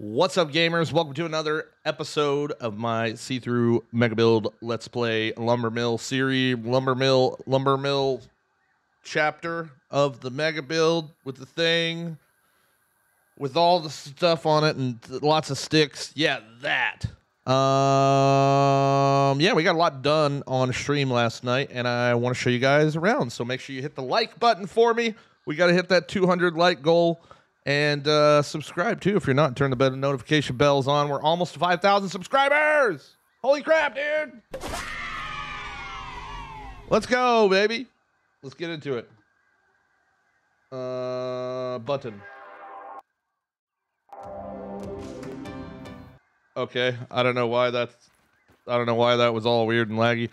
What's up, gamers? Welcome to another episode of my Seethrew mega build let's play lumber mill series, lumber mill, lumber mill chapter of the mega build with the thing with all the stuff on it and lots of sticks. Yeah, that. Um, yeah, we got a lot done on stream last night, and I want to show you guys around. So make sure you hit the like button for me. We got to hit that 200 like goal. And uh, subscribe too if you're not. Turn the bell notification bells on. We're almost to 5,000 subscribers. Holy crap, dude. Let's go, baby. Let's get into it. Uh, button. Okay, I don't know why that's. I don't know why that was all weird and laggy.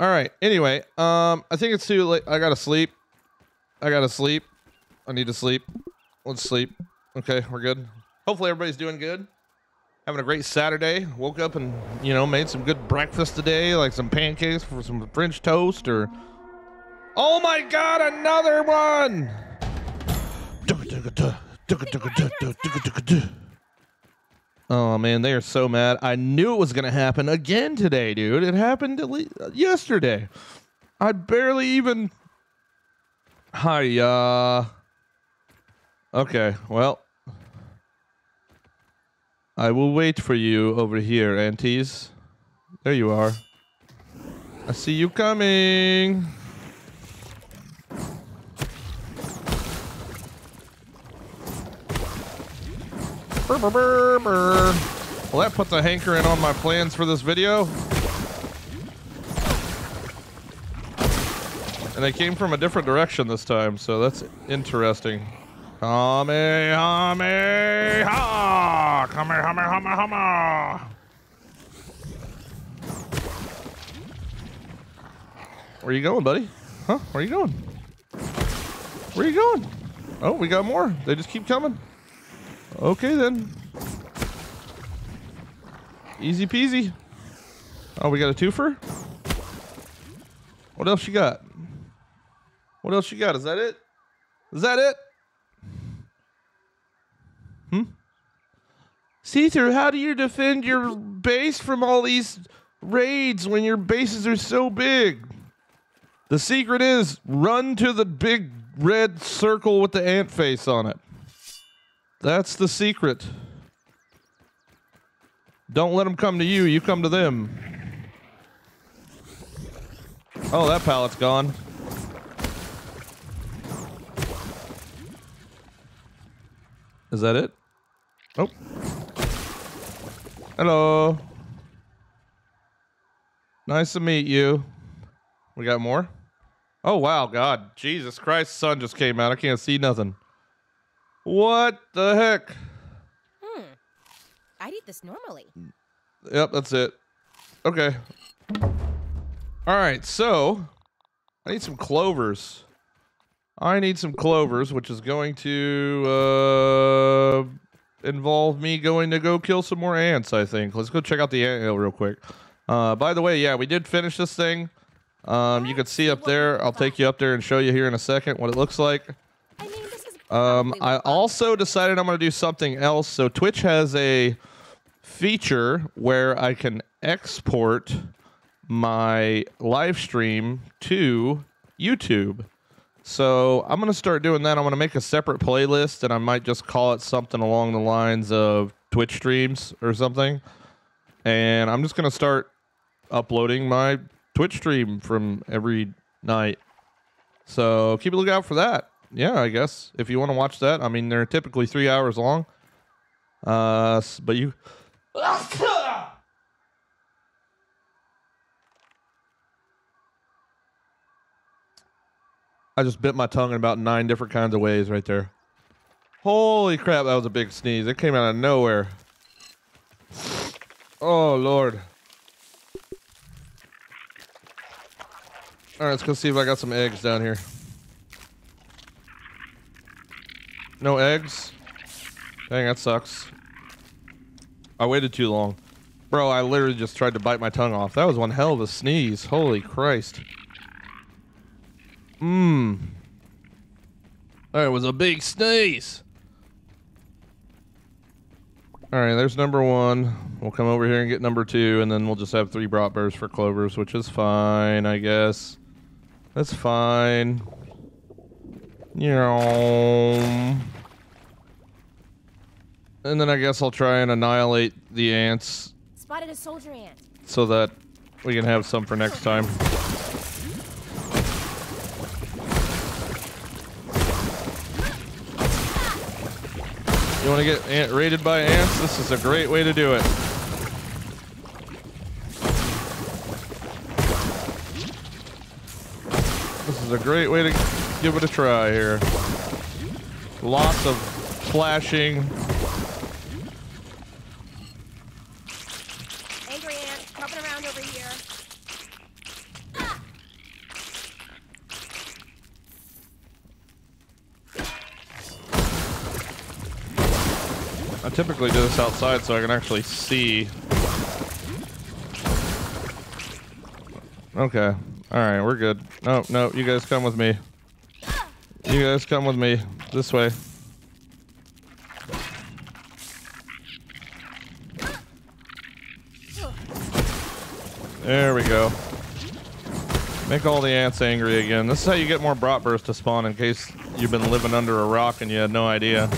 All right. Anyway, um, I think it's too late. I gotta sleep. I gotta sleep. I need to sleep. Let's sleep. Okay, we're good. Hopefully everybody's doing good. Having a great Saturday. Woke up and, you know, made some good breakfast today, like some pancakes for some French toast or Oh my god, another one. Oh man, they are so mad. I knew it was going to happen again today, dude. It happened yesterday. I barely even Hi, uh Okay, well. I will wait for you over here, aunties. There you are. I see you coming. Brr, brr, brr, brr. Well, that puts a hankering on my plans for this video. And they came from a different direction this time, so that's interesting. Kamehameha! Kamehameha! Where you going, buddy? Huh? Where you going? Where you going? Oh, we got more. They just keep coming. Okay, then. Easy peasy. Oh, we got a twofer? What else you got? What else you got? Is that it? Is that it? Hmm? Seethrew, how do you defend your base from all these raids when your bases are so big? The secret is run to the big red circle with the ant face on it. That's the secret. Don't let them come to you, you come to them. Oh, that pallet's gone. Is that it? Oh. Hello. Nice to meet you. We got more? Oh, wow, God. Jesus Christ, sun just came out. I can't see nothing. What the heck? Hmm. I'd eat this normally. Yep, that's it. Okay. All right, so I need some clovers. I need some clovers, which is going to uh, involve me going to go kill some more ants, I think. Let's go check out the ant hill real quick. Uh, by the way, yeah, we did finish this thing. Um, you can see up there. I'll take you up there and show you here in a second what it looks like. Um, I also decided I'm going to do something else. So Twitch has a feature where I can export my live stream to YouTube. So I'm going to start doing that. I'm going to make a separate playlist and I might just call it something along the lines of Twitch streams or something. And I'm just going to start uploading my Twitch stream from every night. So keep a lookout for that. Yeah, I guess if you want to watch that, I mean they're typically three hours long. Uh, but you. I just bit my tongue in about nine different kinds of ways right there. Holy crap, that was a big sneeze. It came out of nowhere. Oh lord. All right, let's go see if I got some eggs down here. No eggs? Dang, that sucks. I waited too long. Bro, I literally just tried to bite my tongue off. That was one hell of a sneeze. Holy Christ. Mmm. That was a big sneeze. All right, there's number one. We'll come over here and get number two, and then we'll just have three Bratbursts for clovers, which is fine, I guess. That's fine. Yeah. And then I guess I'll try and annihilate the ants Spotted a soldier ant. so that we can have some for next time. You want to get raided by ants? This is a great way to do it. This is a great way to give it a try here. Lots of flashing. Angry ant coming around over here. Typically do this outside so I can actually see. Okay. Alright, we're good. No, no, you guys come with me. You guys come with me. This way. There we go. Make all the ants angry again. This is how you get more Bratburst to spawn in case you've been living under a rock and you had no idea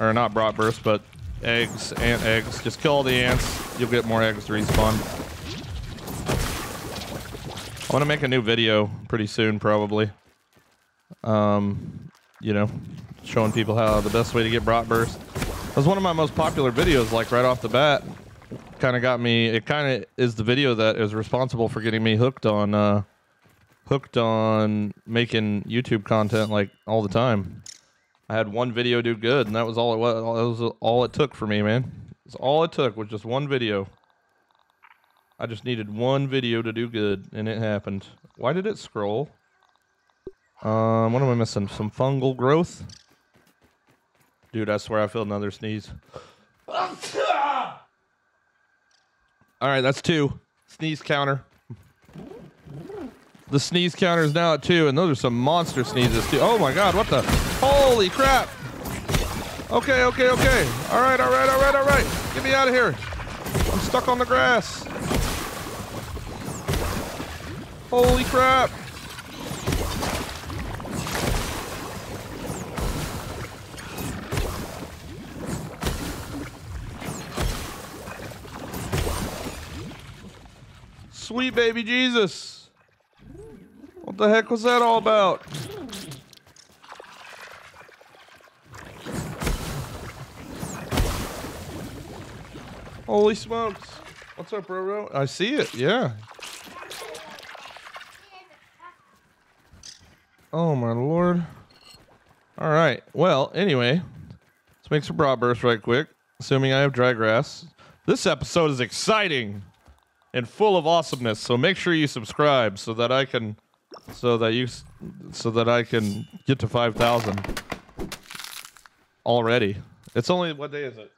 or not bratwurst, but eggs, ant eggs. Just kill all the ants. You'll get more eggs to respawn. I want to make a new video pretty soon, probably. Um, you know, showing people how the best way to get bratwurst. It was one of my most popular videos, like right off the bat. Kind of got me. It kind of is the video that is responsible for getting me hooked on, uh, hooked on making YouTube content like all the time. I had one video do good, and that was all it was. That was all it took for me, man. It's all it took was just one video. I just needed one video to do good, and it happened. Why did it scroll? Um, what am I missing? Some fungal growth? Dude, I swear I feel another sneeze. All right, that's two. Sneeze counter. The sneeze counter is now at two, and those are some monster sneezes too. Oh my god, what the? Holy crap! Okay, okay, okay. All right, all right, all right, all right. Get me out of here. I'm stuck on the grass. Holy crap! Sweet baby Jesus. What the heck was that all about? Holy smokes. What's up, bro? I see it. Yeah. Oh, my lord. All right. Well, anyway, let's make some Bratbursts right quick, assuming I have dry grass. This episode is exciting and full of awesomeness, so make sure you subscribe so that I can so that you so that I can get to 5,000 already. It's only what day is it?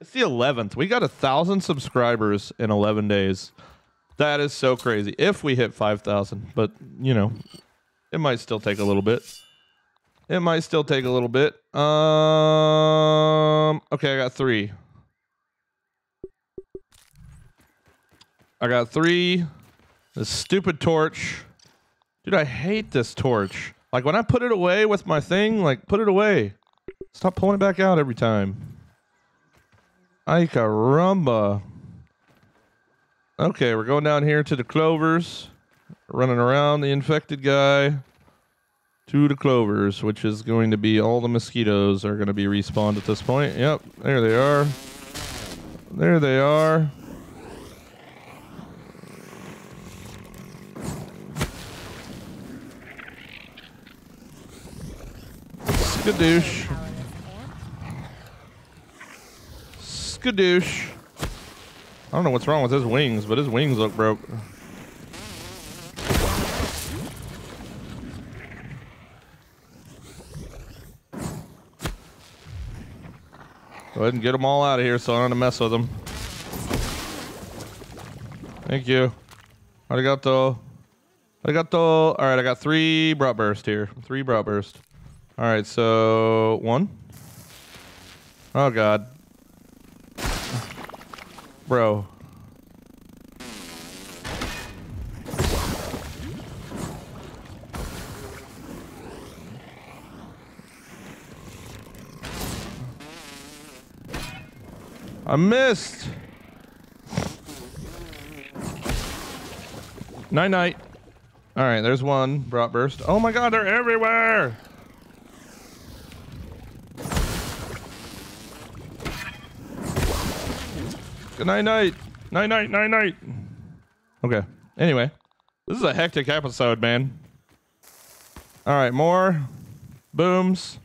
It's the 11th. We got a thousand subscribers in 11 days. That is so crazy. If we hit 5,000, but you know, it might still take a little bit. It might still take a little bit. Um. Okay, I got three. I got three. This stupid torch. Dude, I hate this torch. Like when I put it away with my thing, like put it away. Stop pulling it back out every time. Ay caramba. Okay, we're going down here to the clovers. Running around the infected guy to the clovers, which is going to be all the mosquitoes are going to be respawned at this point. Yep, there they are. There they are. Skadoosh. Skadoosh. I don't know what's wrong with his wings, but his wings look broke. Go ahead and get them all out of here so I don't have to mess with them. Thank you. Arigato. Arigato. All right, I got three Bratburst here. Three Bratburst. All right, so one, Oh god. Bro. I missed. Night night. All right, there's one Bratburst. Oh my god, they're everywhere. Good night night. Night night night night. Okay. Anyway, this is a hectic episode, man. All right, more booms.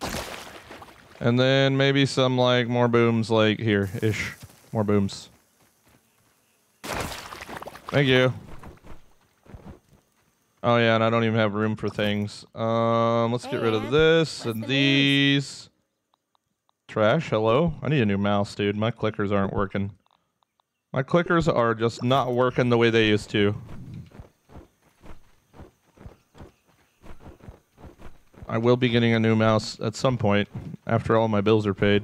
And then maybe some like more booms like here ish. More booms. Thank you. Oh yeah, and I don't even have room for things. Um, let's get rid of this and these. Trash, hello? I need a new mouse, dude. My clickers aren't working. My clickers are just not working the way they used to. I will be getting a new mouse at some point after all my bills are paid.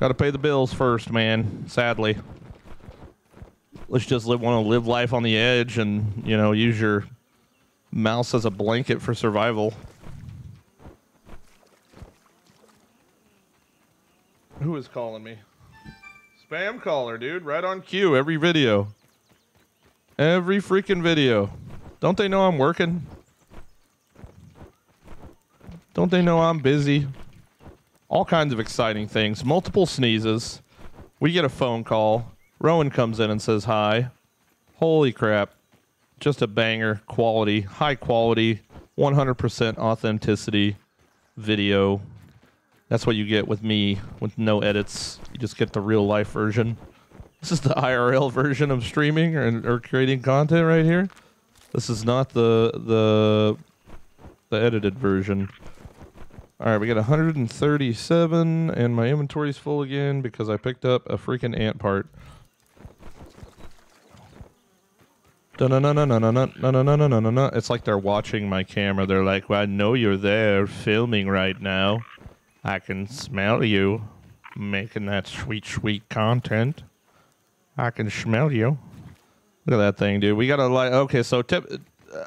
Got to pay the bills first, man. Sadly. Let's just live, want to live life on the edge and, you know, use your mouse as a blanket for survival. Who is calling me? Spam caller, dude. Right on cue. Every video. Every freaking video. Don't they know I'm working? Don't they know I'm busy? All kinds of exciting things. Multiple sneezes. We get a phone call. Rowan comes in and says hi. Holy crap. Just a banger. Quality. High quality. 100% authenticity video. That's what you get with me with no edits. You just get the real life version. This is the IRL version of streaming or, or creating content right here. This is not the the the edited version. All right, we got 137, and my inventory's full again because I picked up a freaking ant part. No no no no no no no no no no no. It's like they're watching my camera. They're like, well, I know you're there filming right now. I can smell you making that sweet, sweet content. I can smell you. Look at that thing, dude. We got a light. okay, so tip. uh,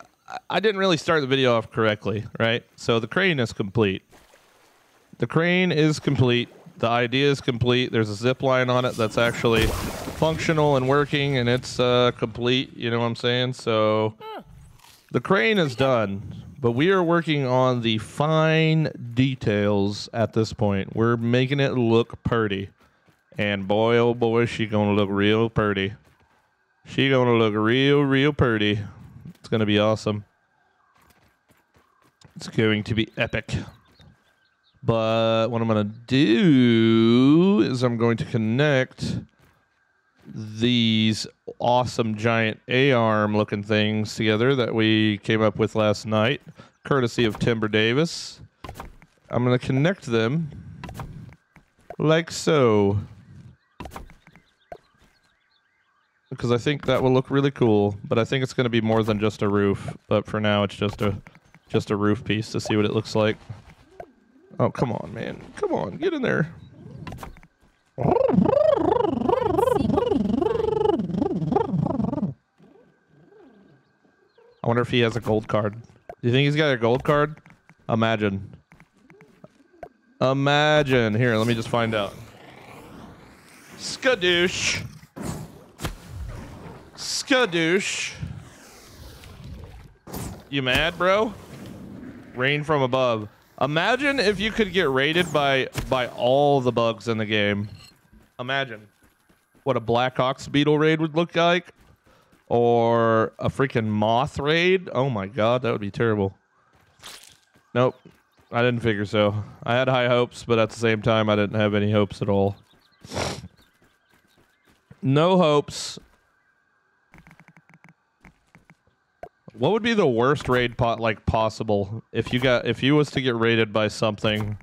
I didn't really start the video off correctly, right? So the crane is complete. The crane is complete. The idea is complete. There's a zip line on it that's actually functional and working, and it's uh, complete. You know what I'm saying? So the crane is done, but we are working on the fine details at this point. We're making it look pretty, and boy, oh boy, she gonna look real pretty. She gonna look real, real pretty. It's gonna be awesome. It's going to be epic. But what I'm to do is I'm going to connect these awesome giant A-arm looking things together that we came up with last night, courtesy of Timber Davis. I'm going to connect them like so. Because I think that will look really cool, but I think it's going to be more than just a roof. But for now, it's just a just a roof piece to see what it looks like. Oh, come on, man. Come on, get in there. I wonder if he has a gold card. Do you think he's got a gold card? Imagine. Imagine. Here, let me just find out. Skadoosh. Skadoosh. You mad, bro? Rain from above. Imagine if you could get raided by by all the bugs in the game. Imagine what a Black Ox Beetle raid would look like, or a freaking moth raid. Oh my god, that would be terrible. Nope, I didn't figure so. I had high hopes, but at the same time, I didn't have any hopes at all. No hopes. What would be the worst raid pot like possible if you got if you was to get raided by something?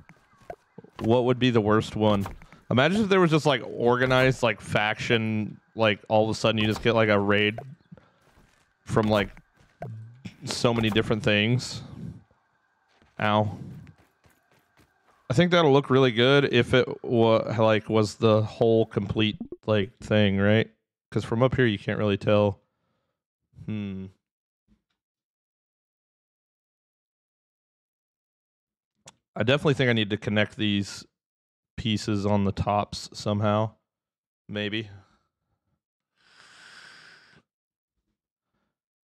What would be the worst one? Imagine if there was just like organized like faction like all of a sudden you just get like a raid from like so many different things. Ow. I think that'll look really good if it wa- like was the whole complete like thing, right? Because from up here you can't really tell. Hmm. I definitely think I need to connect these pieces on the tops somehow. Maybe.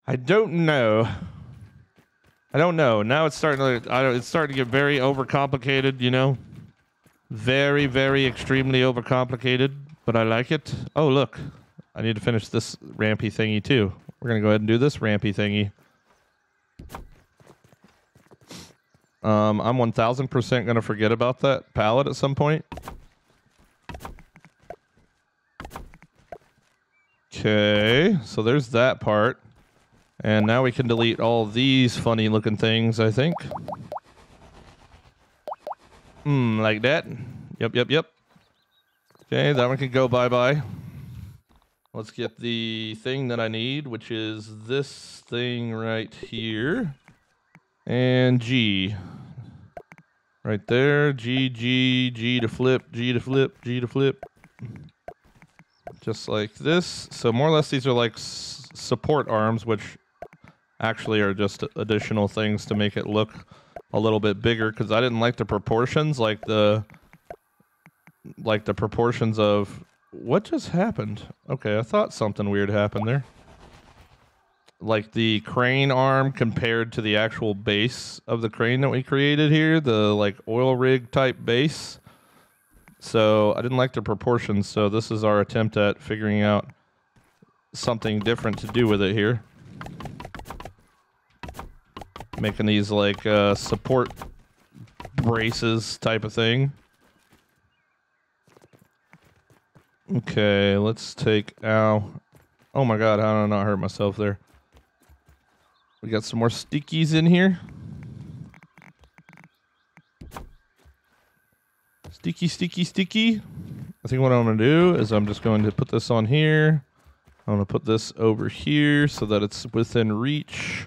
I don't know. I don't know. Now it's starting to. I don't, it's starting to get very overcomplicated. You know, very, very, extremely overcomplicated. But I like it. Oh, look! I need to finish this rampy thingy too. We're gonna go ahead and do this rampy thingy. Um, I'm 1,000% gonna forget about that pallet at some point. Okay, so there's that part. And now we can delete all these funny looking things, I think. Hmm, like that. Yep, yep, yep. Okay, that one can go bye-bye. Let's get the thing that I need, which is this thing right here. And G. Right there. G, G, G to flip, G to flip, G to flip. Just like this. So more or less these are like support arms, which actually are just additional things to make it look a little bit bigger because I didn't like the proportions like the like the proportions of what just happened? Okay I thought something weird happened there. Like the crane arm compared to the actual base of the crane that we created here the like oil rig type base. So I didn't like the proportions so this is our attempt at figuring out something different to do with it here making these like uh, support braces type of thing. Okay, let's take ow. Oh my god, how did I not hurt myself there? We got some more stickies in here. Sticky, sticky, sticky. I think what I'm going to do is I'm just going to put this on here. I'm going to put this over here so that it's within reach.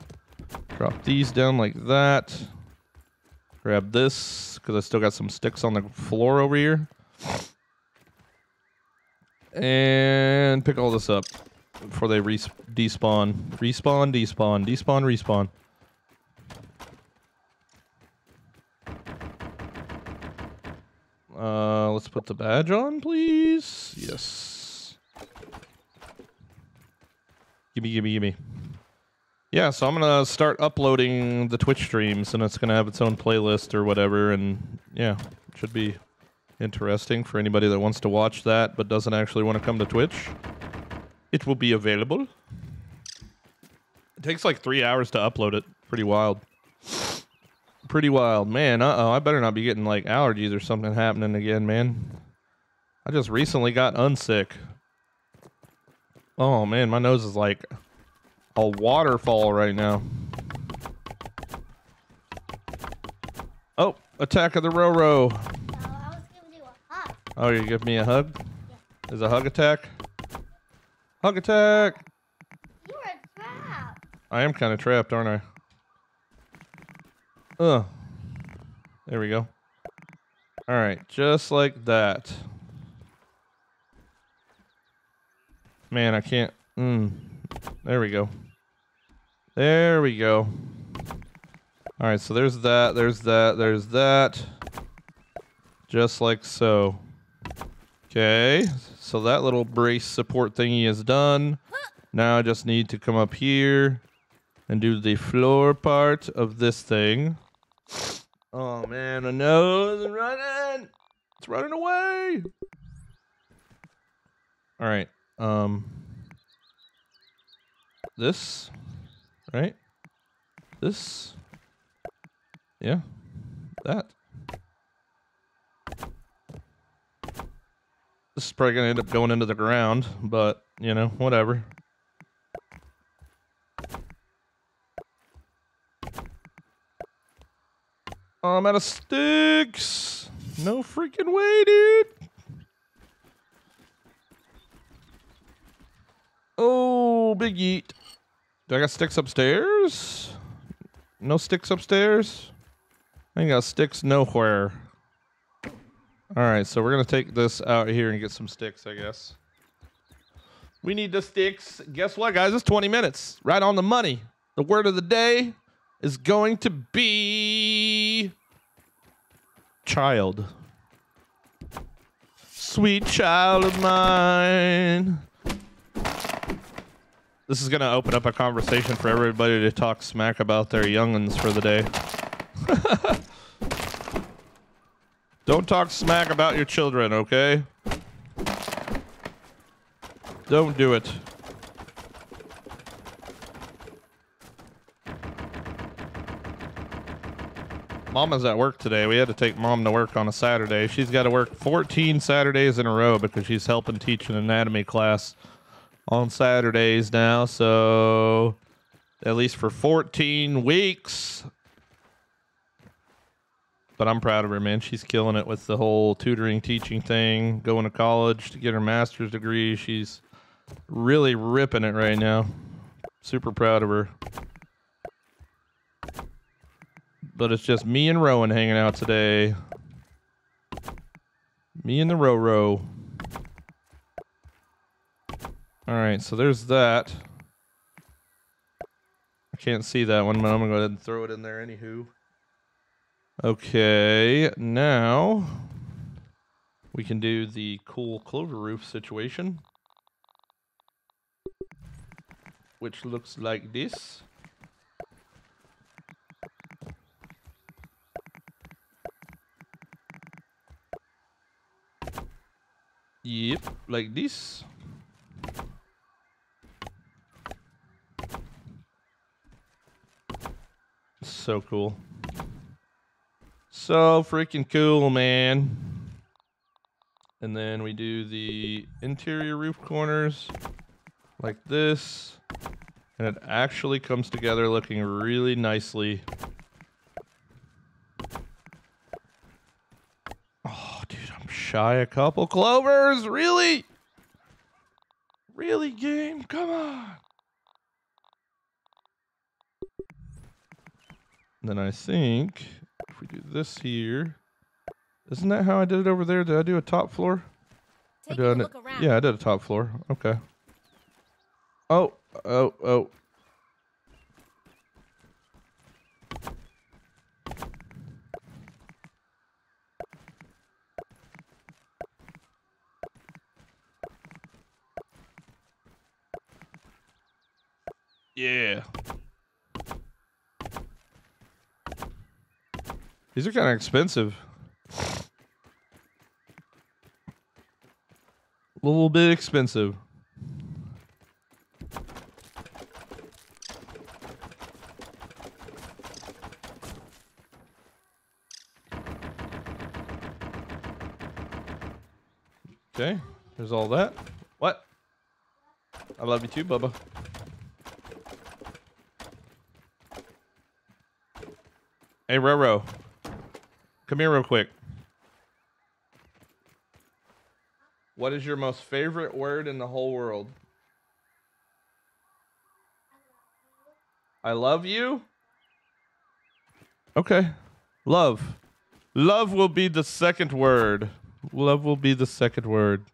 Drop these down like that. Grab this, because I still got some sticks on the floor over here. And pick all this up before they res despawn. Respawn, despawn, despawn, respawn. Uh, let's put the badge on, please. Yes. Gimme, gimme, gimme. Yeah, so I'm gonna start uploading the Twitch streams, and it's gonna have its own playlist or whatever, and yeah, should be interesting for anybody that wants to watch that but doesn't actually want to come to Twitch. It will be available. It takes like three hours to upload it. Pretty wild. Pretty wild, man. Uh oh, I better not be getting like allergies or something happening again, man. I just recently got unsick. Oh man, my nose is like a waterfall right now. Oh, attack of the Roro. Oh, you give me a hug? Yeah. Is a hug attack? Hug attack! You're trapped. I am kind of trapped, aren't I? Ugh. There we go. All right, just like that. Man, I can't. Mm. There we go. There we go. All right, so there's that, there's that, there's that. Just like so. Okay, so that little brace support thingy is done. Now I just need to come up here and do the floor part of this thing. Oh man, my nose is running. It's running away. All right. Um this right? This. Yeah. That. This is probably to end up going into the ground, but, you know, whatever. Oh, I'm out of sticks. No freaking way, dude. Oh, big eat. Do I got sticks upstairs? No sticks upstairs? I ain't got sticks nowhere. All right, so we're gonna take this out here and get some sticks, I guess. We need the sticks. Guess what, guys? It's 20 minutes. Right on the money. The word of the day is going to be child. Sweet child of mine. This is gonna open up a conversation for everybody to talk smack about their youngins for the day. Don't talk smack about your children, okay? Don't do it. Mama's at work today. We had to take mom to work on a Saturday. She's got to work 14 Saturdays in a row because she's helping teach an anatomy class on Saturdays now. So at least for 14 weeks. But I'm proud of her, man. She's killing it with the whole tutoring, teaching thing, going to college to get her master's degree. She's really ripping it right now. Super proud of her. But it's just me and Rowan hanging out today. Me and the row row. All right, so there's that. I can't see that one, but I'm gonna go ahead and throw it in there anywho. Okay, now we can do the cool clover roof situation, which looks like this. Yep, like this. So cool. So freaking cool, man. And then we do the interior roof corners like this. And it actually comes together looking really nicely. Oh, dude, I'm shy a couple clovers. Really? Really, game? Come on. And then I think if we do this here, isn't that how I did it over there? Did I do a top floor? I did a it- look around. Yeah, I did a top floor. Okay. Oh, oh, oh. Yeah. These are kind of expensive. A little bit expensive. Okay, there's all that. What? I love you too, Bubba. Hey, Roro. Come here real quick. What is your most favorite word in the whole world? I love you? Okay. Love. Love will be the second word. Love will be the second word.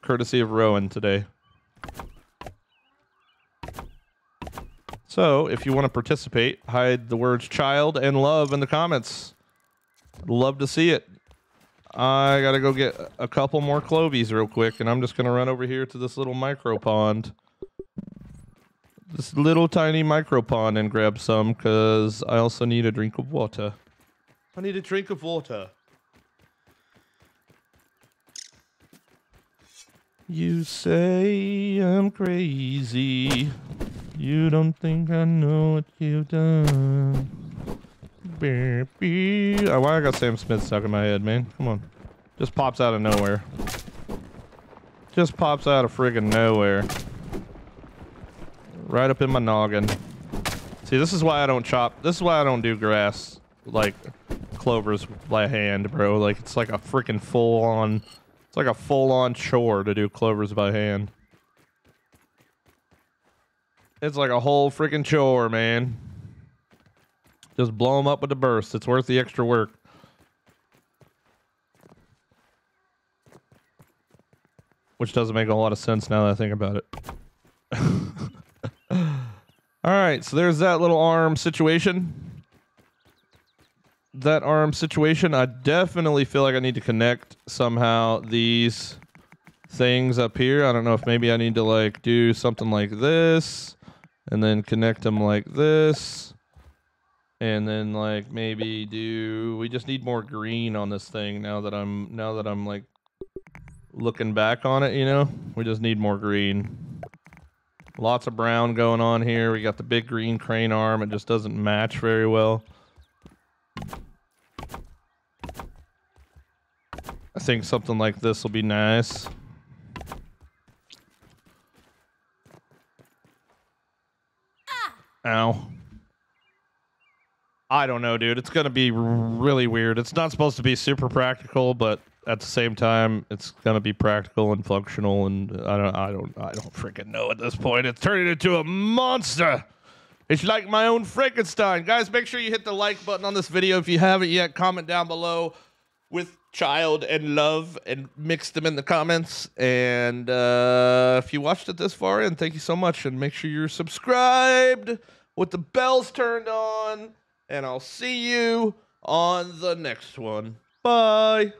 Courtesy of Rowan today. So, if you want to participate, hide the words child and love in the comments. Love to see it. I gotta go get a couple more clovies real quick, and I'm just gonna run over here to this little micro pond. This little tiny micro pond and grab some, because I also need a drink of water. I need a drink of water. You say I'm crazy. You don't think I know what you've done. Why I got Sam Smith stuck in my head, man? Come on. Just pops out of nowhere. Just pops out of friggin' nowhere. Right up in my noggin. See, this is why I don't chop. This is why I don't do grass, like, clovers by hand, bro. Like, it's like a freaking full-on... It's like a full-on chore to do clovers by hand. It's like a whole freaking chore, man. Just blow them up with the burst. It's worth the extra work. which doesn't make a lot of sense now that I think about it. All right, so there's that little arm situation. That arm situation, I definitely feel like I need to connect somehow these things up here. I don't know if maybe I need to like do something like this and then connect them like this. And then like maybe do we just need more green on this thing now that I'm now that I'm like looking back on it, you know? We just need more green. Lots of brown going on here. We got the big green crane arm. It just doesn't match very well. I think something like this will be nice. Ah. Ow. I don't know, dude. It's gonna be really weird. It's not supposed to be super practical, but at the same time, it's gonna be practical and functional. And I don't, I don't, I don't freaking know at this point. It's turning into a monster. It's like my own Frankenstein, guys. Make sure you hit the like button on this video if you haven't yet. Comment down below with child and love and mix them in the comments. And uh, if you watched it this far, and thank you so much. And make sure you're subscribed with the bells turned on. And I'll see you on the next one. Bye.